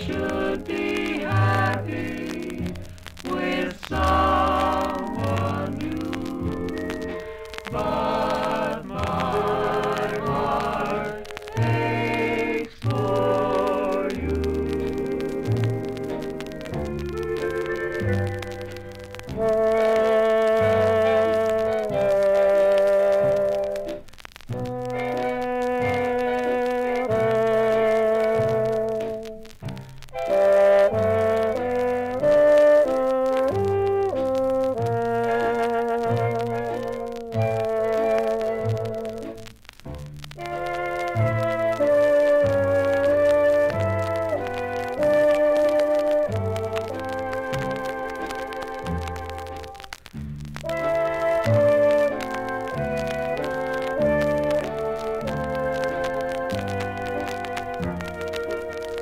should be.